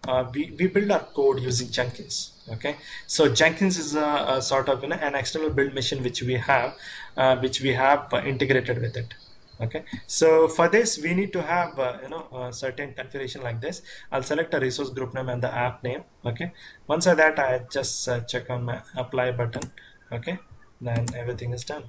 uh, we, we build our code using Jenkins. Okay, so Jenkins is a, a sort of you know, an external build machine which we have, uh, which we have uh, integrated with it. Okay, so for this we need to have uh, you know a certain configuration like this. I'll select a resource group name and the app name. Okay, once I that I just uh, check on my apply button. Okay, then everything is done.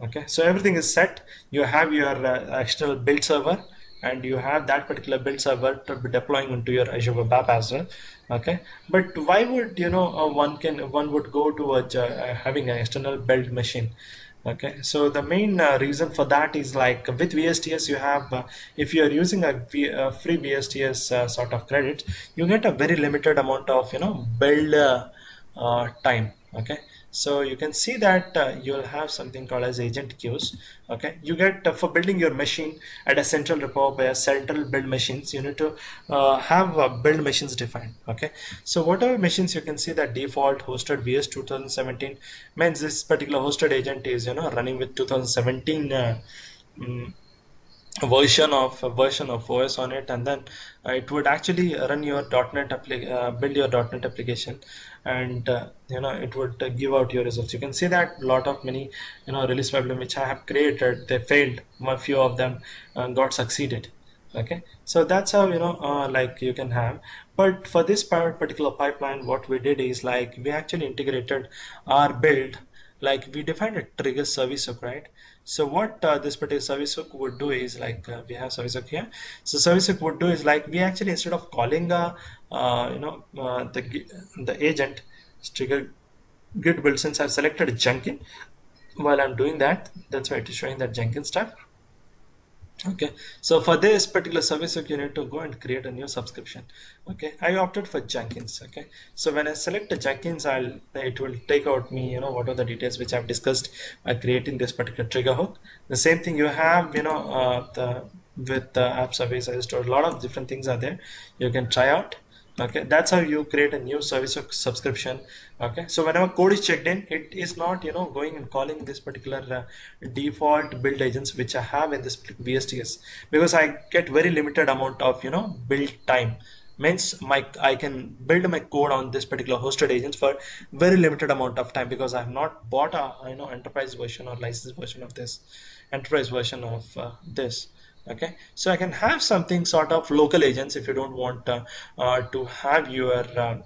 Okay, so everything is set. You have your uh, external build server and you have that particular build server to be deploying into your Azure Web App as well. Okay, but why would you know uh, one can one would go to a, uh, having an external build machine? okay so the main uh, reason for that is like with vsts you have uh, if you are using a, v, a free vsts uh, sort of credit you get a very limited amount of you know build uh, uh, time okay so you can see that uh, you'll have something called as agent queues okay? You get uh, for building your machine at a central repo by a central build machines you need to uh, have uh, build machines defined okay? So whatever machines you can see that default hosted vs 2017 means this particular hosted agent is you know running with 2017 um, version of a version of OS on it and then uh, it would actually run your .NET uh, build your .NET application and uh, you know it would uh, give out your results. You can see that a lot of many you know release problem which I have created they failed. A few of them uh, got succeeded. Okay? So that's how you know uh, like you can have. But for this particular pipeline what we did is like we actually integrated our build like we defined a trigger service right so what uh, this particular service hook would do is like uh, we have service hook here. So service hook would do is like we actually instead of calling a uh, you know uh, the the agent trigger git build since I've selected Jenkins. While I'm doing that that's why it is showing that Jenkins stuff okay. So for this particular service you need to go and create a new subscription. Okay. I opted for jenkins. Okay. So when i select the jenkins i'll it will take out me you know what are the details which i've discussed by creating this particular trigger hook. The same thing you have you know uh, the with uh, app service I store a lot of different things are there. You can try out okay that's how you create a new service subscription. Okay so whenever code is checked in it is not you know going and calling this particular uh, default build agents which I have in this VSTS because I get very limited amount of you know build time. Means my I can build my code on this particular hosted agents for very limited amount of time because I have not bought a you know enterprise version or license version of this enterprise version of uh, this okay? So I can have something sort of local agents if you don't want uh, uh, to have your uh,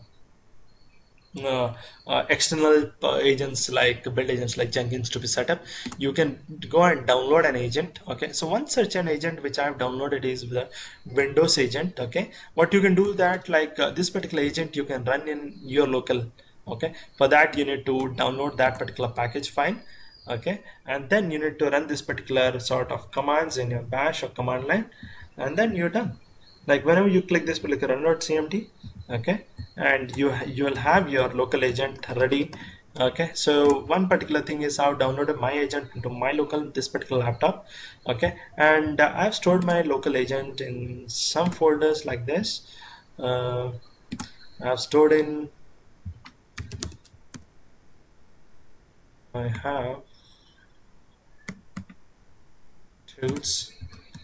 uh, uh external uh, agents like build agents like Jenkins to be set up. You can go and download an agent okay? So one such an agent which I have downloaded is the Windows agent okay? What you can do that like this particular agent you can run in your local okay? For that you need to download that particular package file okay? And then you need to run this particular sort of commands in your bash or command line and then you're done. Like whenever you click this particular run.cmd okay? And you you will have your local agent ready okay? So one particular thing is I've downloaded my agent into my local this particular laptop okay? And uh, I've stored my local agent in some folders like this. Uh, I've stored in I have tools.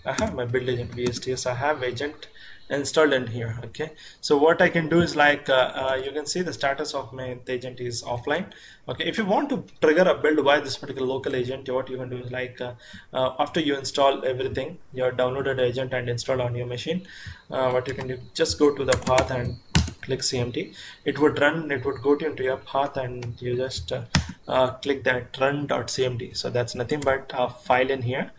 I have my build agent VSTS I have agent installed in here okay? So what I can do is like uh, uh, you can see the status of my agent is offline okay? If you want to trigger a build by this particular local agent what you can do is like uh, uh after you install everything your downloaded agent and install on your machine uh, what you can do just go to the path and click cmd it would run it would go to into your path and you just uh, click that run.cmd so that's nothing but a file in here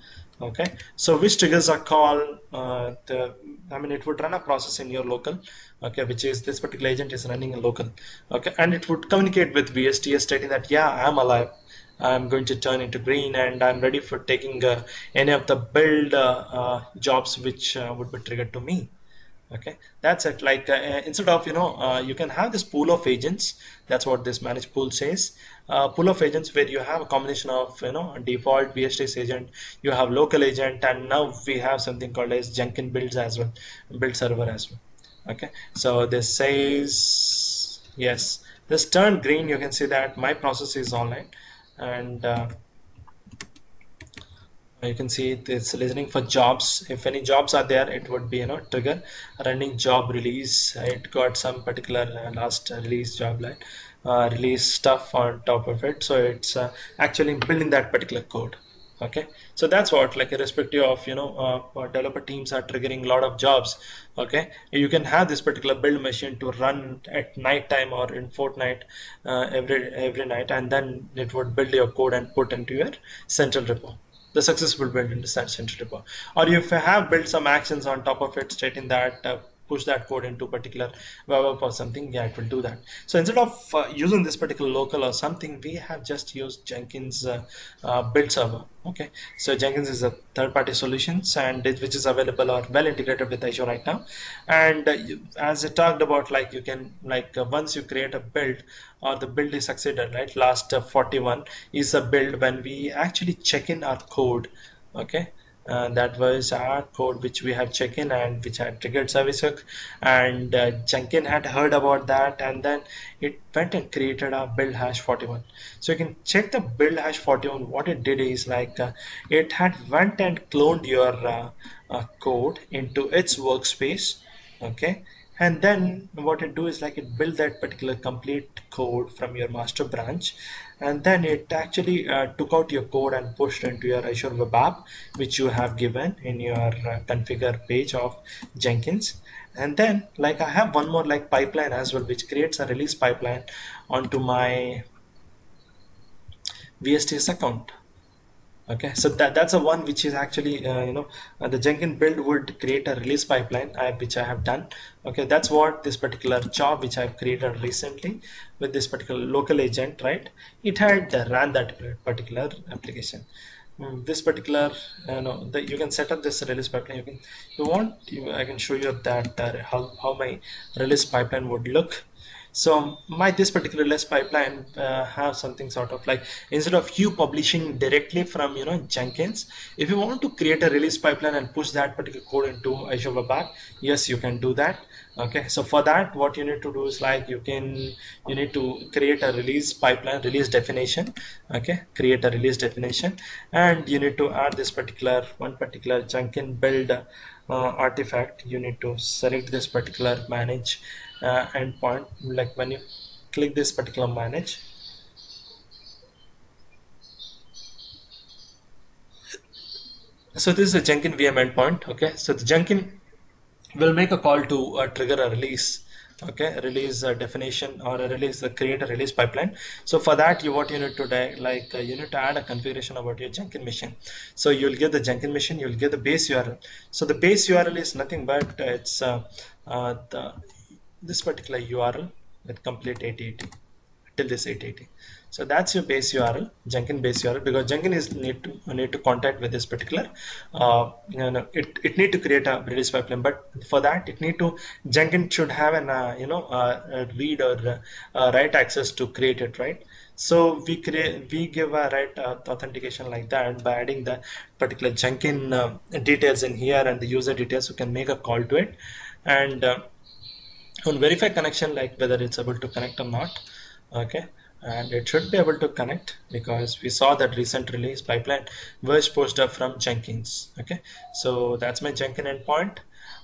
okay? So which triggers are called uh, the I mean it would run a process in your local okay which is this particular agent is running in local okay? And it would communicate with VSTS stating that yeah I'm alive. I'm going to turn into green and I'm ready for taking uh, any of the build uh, uh jobs which uh, would be triggered to me okay that's it. Like uh, instead of you know uh, you can have this pool of agents. That's what this manage pool says. Uh, pool of agents where you have a combination of you know default VSTS agent you have local agent and now we have something called as Jenkins builds as well build server as well. Okay so this says yes this turned green you can see that my process is online. And uh, you can see it's listening for jobs. If any jobs are there it would be you know trigger running job release. It got some particular uh, last release job line uh, release stuff on top of it. So it's uh, actually building that particular code. Okay? So that's what like irrespective of you know uh, developer teams are triggering a lot of jobs. Okay? You can have this particular build machine to run at night time or in fortnight uh, every every night and then it would build your code and put into your central repo the successful build in the central repo. Or if you have built some actions on top of it stating that uh, push that code into particular web app or something, yeah, it will do that. So instead of uh, using this particular local or something, we have just used Jenkins uh, uh, build server. Okay, so Jenkins is a third-party solutions and it, which is available or well integrated with Azure right now. And uh, as I talked about, like you can like uh, once you create a build or the build is succeeded, right? Last uh, 41 is a build when we actually check in our code. Okay, uh, that was our code which we have checked in and which had triggered service hook. And uh, Jenkins had heard about that and then it went and created a build hash 41 so you can check the build hash 41 what it did is like uh, it had went and cloned your uh, uh, code into its workspace okay? And then what it do is like it build that particular complete code from your master branch and then it actually uh, took out your code and pushed into your Azure Web App which you have given in your uh, configure page of Jenkins. And then like I have one more like pipeline as well which creates a release pipeline onto my VSTS account okay so that that's a one which is actually uh, you know uh, the Jenkins build would create a release pipeline uh, which I have done. Okay that's what this particular job which I've created recently with this particular local agent right? It had the ran that particular application. Mm, this particular you know you can set up this release pipeline. You can you want you, I can show you that uh, how, how my release pipeline would look so my this particular release pipeline uh, have something sort of like instead of you publishing directly from you know Jenkins, if you want to create a release pipeline and push that particular code into Azure Web App, yes, you can do that. Okay, so for that, what you need to do is like you can you need to create a release pipeline, release definition. Okay, create a release definition, and you need to add this particular one particular Jenkins build uh, artifact. You need to select this particular manage uh, endpoint like when you click this particular manage. So this is a Jenkins VM endpoint okay? So the Jenkins will make a call to uh, trigger a release okay? Release a definition or a release uh, create a release pipeline. So for that you what you need to like uh, you need to add a configuration about your Jenkins machine. So you'll get the Jenkins machine you'll get the base URL so the base URL is nothing but it's uh, uh, the this particular URL with complete 880 till this 880 so that's your base URL Jenkins base URL because Jenkins is need to need to contact with this particular uh, you know it, it need to create a release pipeline but for that it need to Jenkins should have an uh, you know uh, read or uh, write access to create it right? So we create we give a right uh, authentication like that by adding the particular Jenkins uh, details in here and the user details We can make a call to it. And uh, on verify connection like whether it's able to connect or not okay? And it should be able to connect because we saw that recent release pipeline was posted up from Jenkins okay? So that's my Jenkins endpoint.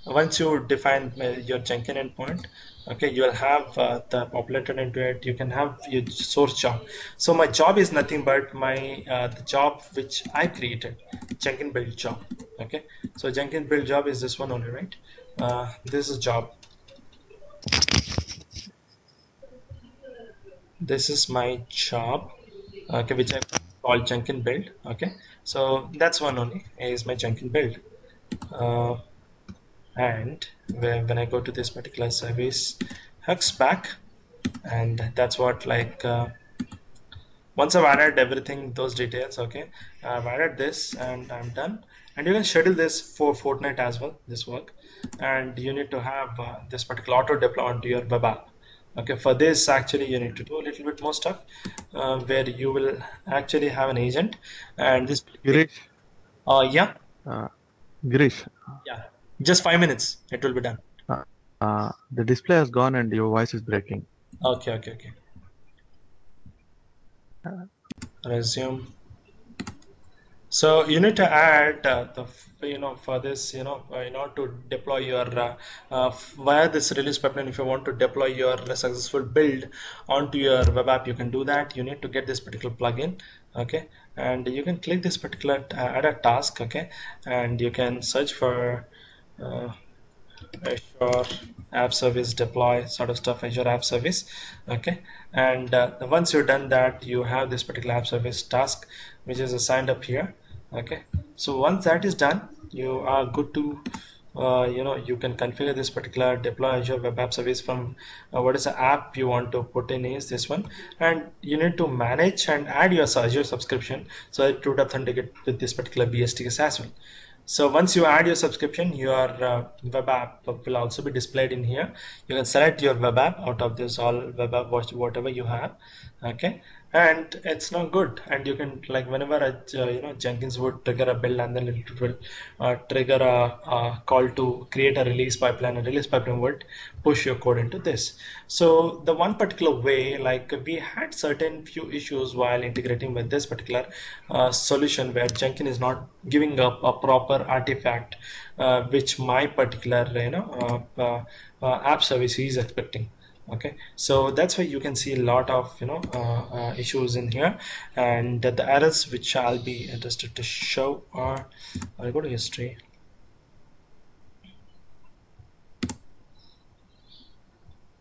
Once you define your Jenkins endpoint okay you'll have uh, the populated into it. You can have your source job. So my job is nothing but my uh, the job which I created Jenkins build job okay? So Jenkins build job is this one only right? Uh, this is job this is my job okay which I call Jenkins build okay? So that's one only is my Jenkins build. Uh, and when, when I go to this particular service hooks back and that's what like uh, once I've added everything those details okay? I've added this and I'm done and you can schedule this for fortnight as well this work. And you need to have uh, this particular auto deploy onto your web app. Okay for this actually you need to do a little bit more stuff uh, where you will actually have an agent. And this Girish, uh, yeah? Uh, Girish, yeah. Just five minutes it will be done. Uh, uh, the display has gone and your voice is breaking. okay okay okay. Resume so you need to add uh, the you know for this you know uh, in order to deploy your uh, uh, via this release pipeline if you want to deploy your successful build onto your web app you can do that. You need to get this particular plugin okay? And you can click this particular uh, add a task okay? And you can search for uh, Azure app service deploy sort of stuff Azure app service okay? And once you've done that you have this particular app service task which is assigned up here okay so once that is done you are good to uh, you know you can configure this particular deploy Azure web app service from uh, what is the app you want to put in is this one and you need to manage and add your Azure subscription so it would authenticate with this particular VSTS as well so once you add your subscription, your uh, web app will also be displayed in here. You can select your web app out of this all web app, whatever you have. Okay, and it's not good. And you can like whenever a, uh, you know Jenkins would trigger a build and then it will uh, trigger a, a, call to create a release pipeline a release pipeline would push your code into this. So the one particular way like we had certain few issues while integrating with this particular uh, solution where Jenkins is not giving up a proper artifact uh, which my particular you know uh, uh, app service is expecting okay. So that's why you can see a lot of you know uh, uh, issues in here. And the errors which I'll be interested to show are I'll go to history.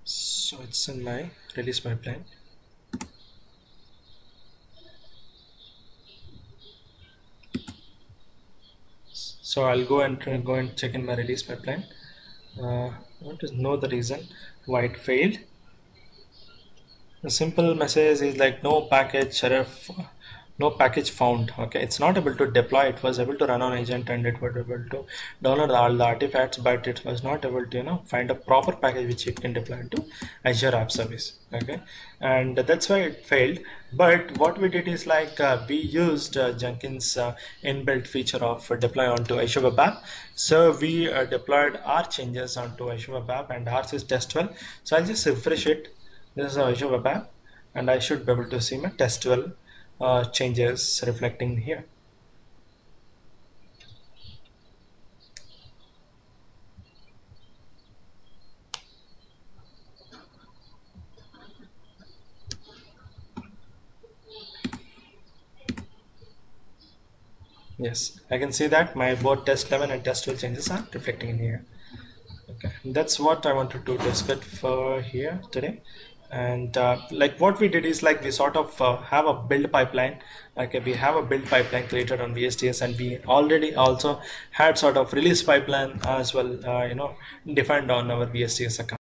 So it's in my release pipeline so I'll go and go and check in my release pipeline uh, I want to know the reason why it failed. The simple message is like no package shref no package found okay? It's not able to deploy. It was able to run on agent and it was able to download all the artifacts but it was not able to you know find a proper package which it can deploy into azure app service okay? And that's why it failed. But what we did is like uh, we used uh, jenkins uh, inbuilt feature of deploy onto azure web app. So we uh, deployed our changes onto azure web app and ours is test well. So i'll just refresh it. This is azure web app and I should be able to see my test well uh, changes reflecting here. Yes, I can see that my both test 11 and test 12 changes are reflecting in here. Okay, that's what I wanted to discuss for here today and uh, like what we did is like we sort of uh, have a build pipeline. Okay we have a build pipeline created on vsts and we already also had sort of release pipeline as well uh, you know defined on our vsts account